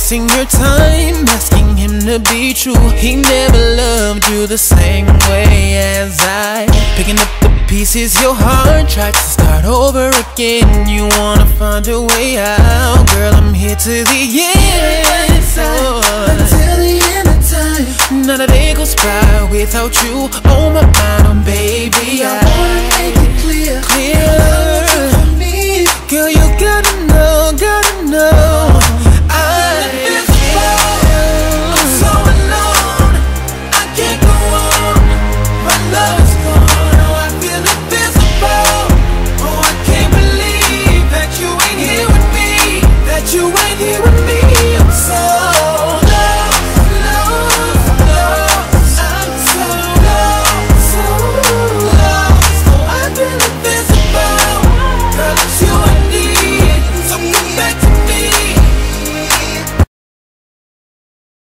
wasting your time asking him to be true. He never loved you the same way as I. Picking up the pieces, your heart tries to start over again. You wanna find a way out, girl. I'm here to the end. So, Until the end of time not a day goes by without you on my mind, oh baby. I you right here.